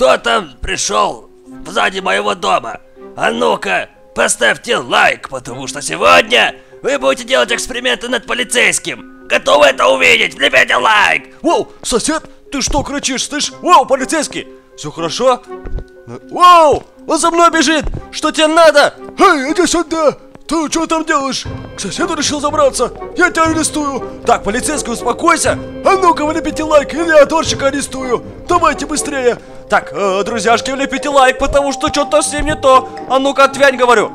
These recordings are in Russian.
кто там пришел сзади моего дома? А ну-ка, поставьте лайк, потому что сегодня вы будете делать эксперименты над полицейским. Готовы это увидеть? Влепите лайк! Воу, сосед, ты что кричишь, слышь? Воу, полицейский! Все хорошо? Воу, он за мной бежит! Что тебе надо? Эй, иди сюда! Ты что там делаешь? К соседу решил забраться? Я тебя арестую! Так, полицейский, успокойся! А ну-ка, влепите лайк, или я дорщика арестую! Давайте быстрее! Так, э, друзьяшки, влепите лайк, потому что что-то с ним не то! А ну-ка, отвянь, говорю!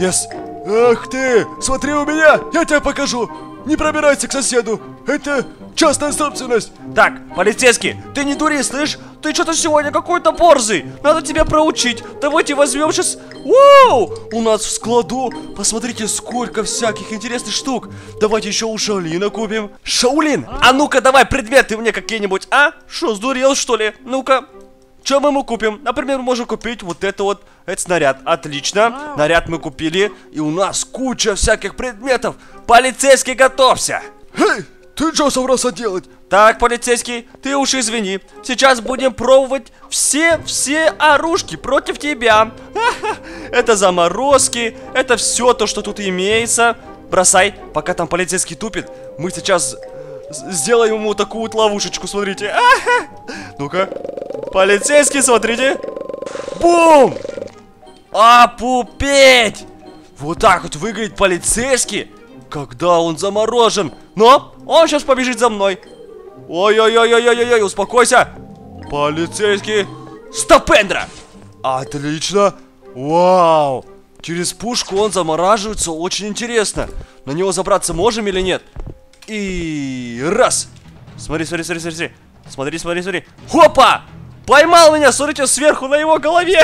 Yes! Ах ты! Смотри у меня! Я тебе покажу! Не пробирайся к соседу! Это частная собственность! Так, полицейский, ты не дури, слышь? Ты что-то сегодня какой-то борзый! Надо тебя проучить! Давайте возьмем сейчас... Вау! У нас в складу, посмотрите, сколько всяких интересных штук! Давайте еще у Шаолина купим! Шаулин, а ну-ка давай предметы мне какие-нибудь, а? Что, сдурел что ли? Ну-ка, что мы ему купим? Например, мы можем купить вот это вот, это снаряд. Отлично. Наряд мы купили. И у нас куча всяких предметов. Полицейский, готовься. Эй, ты что собрался делать? Так, полицейский, ты уж извини. Сейчас будем пробовать все-все оружки против тебя. Это заморозки, это все то, что тут имеется. Бросай, пока там полицейский тупит. Мы сейчас сделаем ему такую вот ловушечку, смотрите. Ну-ка. Полицейский, смотрите. Бум! Опупеть! Вот так вот выглядит полицейский, когда он заморожен. Но он сейчас побежит за мной. Ой-ой-ой-ой-ой-ой, успокойся. Полицейский. Стопендра! Отлично. Вау. Через пушку он замораживается, очень интересно. На него забраться можем или нет? И раз. Смотри, смотри, смотри, смотри. Смотри, смотри, смотри. Хопа! Поймал меня, смотрите, сверху на его голове.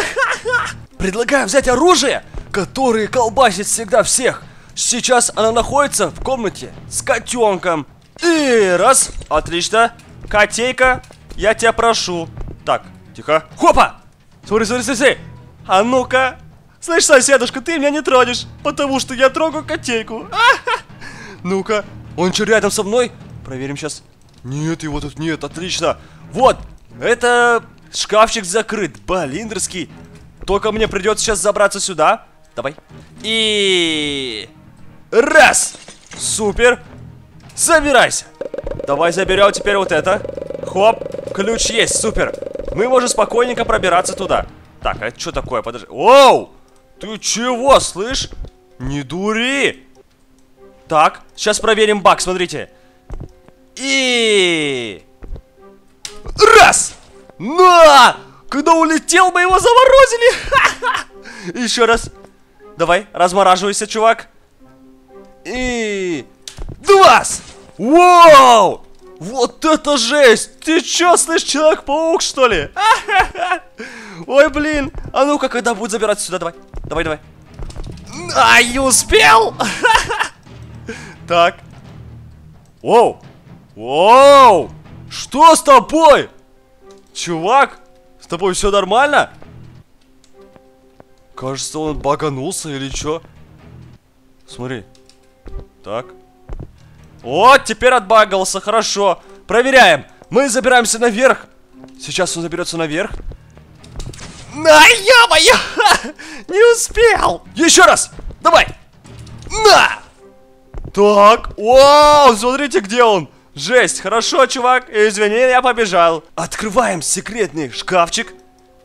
Предлагаю взять оружие, которое колбасит всегда всех. Сейчас она находится в комнате с котенком. И раз. Отлично. Котейка, я тебя прошу. Так, тихо. Хопа! Смотри, смотри, смотри. А ну-ка. Слышь, соседушка, ты меня не тронешь, потому что я трогаю котейку. Ну-ка. Он что, рядом со мной? Проверим сейчас. Нет, его тут нет, отлично. Вот, это шкафчик закрыт, балиндрский. Только мне придется сейчас забраться сюда. Давай. И... Раз! Супер! Забирайся! Давай заберем теперь вот это. Хоп, ключ есть, супер. Мы можем спокойненько пробираться туда. Так, а это что такое? Подожди. Оу! Ты чего, слышь? Не дури! Так, сейчас проверим баг, смотрите. И... Раз! На! Когда улетел, мы его заморозили! Еще раз. Давай, размораживайся, чувак. И... Два! Вау! Вот это жесть! Ты чё, слышь, Человек-паук, что ли? Ой, блин! А ну-ка, когда будет забираться сюда, давай. Давай, давай. Ай, успел! Так. Воу! Воу! Что с тобой? Чувак, с тобой все нормально? Кажется, он баганулся или что? Смотри. Так. Вот, теперь отбагался, хорошо. Проверяем. Мы забираемся наверх. Сейчас он заберется наверх. На, ё-моё! Не успел! Еще раз! Давай! На! Так, вау, смотрите, где он. Жесть, хорошо, чувак, извини, я побежал. Открываем секретный шкафчик.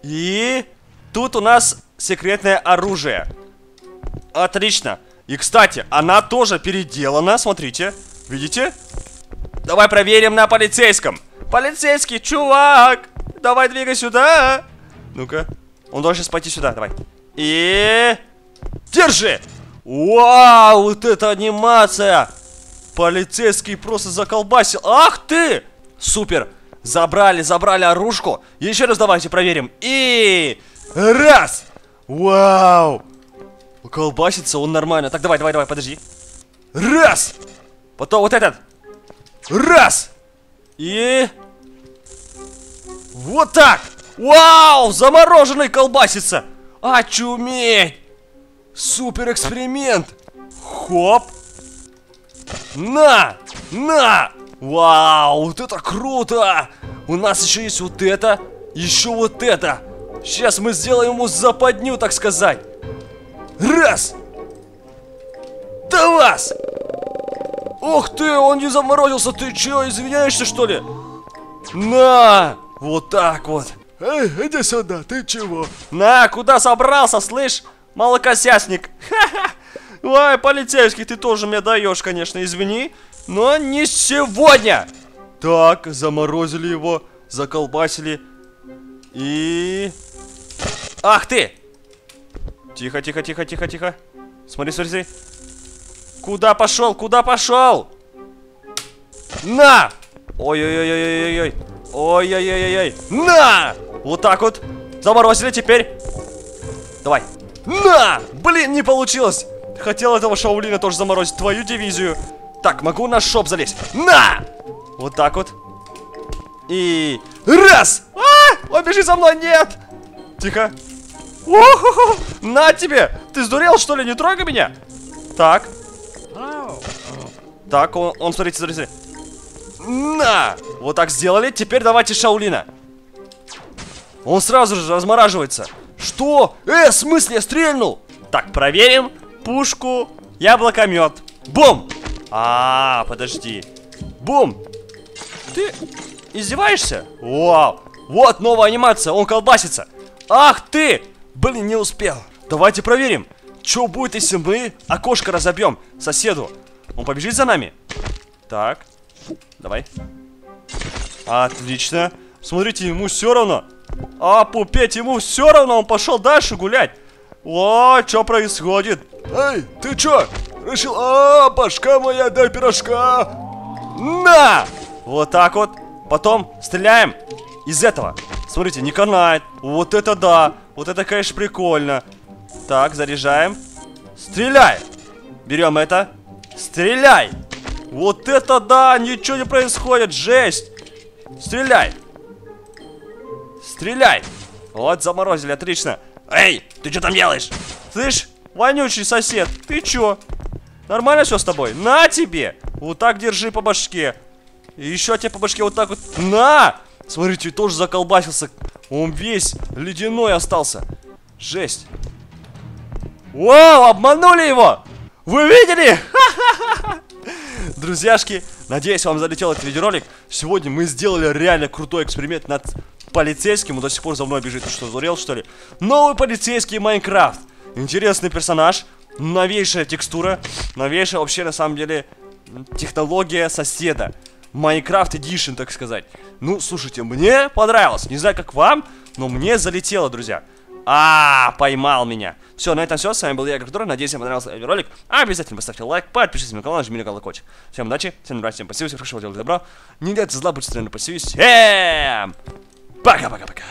И тут у нас секретное оружие. Отлично. И, кстати, она тоже переделана, смотрите. Видите? Давай проверим на полицейском. Полицейский, чувак, давай двигай сюда. Ну-ка. Он должен сейчас пойти сюда, давай. И... Держи! Вау, вот это анимация! Полицейский просто заколбасил. Ах ты! Супер! Забрали, забрали оружку. Еще раз давайте проверим. И... Раз! Вау! Колбасится он нормально. Так, давай, давай, давай, подожди. Раз! Потом вот этот. Раз! И... Вот так! Вау! Замороженный колбасится! Очуметь! Супер эксперимент! Хоп! На! На! Вау, вот это круто! У нас еще есть вот это. Еще вот это. Сейчас мы сделаем ему западню, так сказать. Раз. Да вас. Ух ты, он не заморозился. Ты че, извиняешься, что ли? На! Вот так вот. Эй, иди сюда, ты чего? На, куда собрался, слышь? Молокосясник. Ха-ха. Ой, полицейский, ты тоже мне даешь, конечно, извини. Но не сегодня. Так, заморозили его, заколбасили. И... Ах ты! Тихо, тихо, тихо, тихо, тихо. Смотри, смотри, смотри. Куда пошел? Куда пошел? На! Ой-ой-ой-ой-ой-ой. Ой-ой-ой-ой-ой. На! Вот так вот. Заморозили теперь. Давай. На! Блин, не получилось. Хотел этого Шаулина тоже заморозить. Твою дивизию. Так, могу на шоп залезть. На! Вот так вот. И... Раз! А! Он бежит за мной! Нет! Тихо. О-хо-хо! На тебе! Ты сдурел, что ли? Не трогай меня! Так. Так, он, он смотрите, смотрите. На! Вот так сделали. Теперь давайте Шаулина. Он сразу же размораживается. Что? Э, в смысле, я стрельнул? Так, проверим. Пушку, яблокомет. Бум! А, подожди. Бум! Ты издеваешься? Вау! Вот новая анимация, он колбасится. Ах ты! Блин, не успел. Давайте проверим. Что будет, если мы окошко разобьем соседу? Он побежит за нами? Так. Давай. Отлично. Смотрите, ему все равно. А, пупеть, ему все равно, он пошел дальше гулять. О, что происходит? Эй, ты чё? Решил, а, башка моя, дай пирожка. На! Вот так вот. Потом стреляем из этого. Смотрите, не канает. Вот это да. Вот это, конечно, прикольно. Так, заряжаем. Стреляй! Берем это. Стреляй! Вот это да! Ничего не происходит! Жесть! Стреляй! Стреляй! Вот, заморозили, отлично. Эй, ты что там делаешь? Слышь, вонючий сосед, ты чё? Нормально все с тобой? На тебе! Вот так держи по башке. И еще тебе по башке вот так вот. На! Смотрите, тоже заколбасился. Он весь ледяной остался. Жесть. Вау, обманули его! Вы видели? Друзьяшки, надеюсь, вам залетел этот видеоролик. Сегодня мы сделали реально крутой эксперимент над полицейским. Он до сих пор за мной бежит. Что, зурел, что ли? Новый полицейский Майнкрафт. Интересный персонаж. Новейшая текстура. Новейшая вообще, на самом деле, технология соседа. Майнкрафт Edition, так сказать. Ну, слушайте, мне понравилось. Не знаю, как вам, но мне залетело, друзья. А, поймал меня. Все, на этом все. С вами был я, Картура. Надеюсь, вам понравился ролик. Обязательно поставьте лайк, подпишитесь на канал, жмите на колокольчик. Всем удачи, всем добра, всем спасибо, всем хорошего, делать добро. Не делайте зла, будьте стороны, спасибо. Всем пока-пока-пока.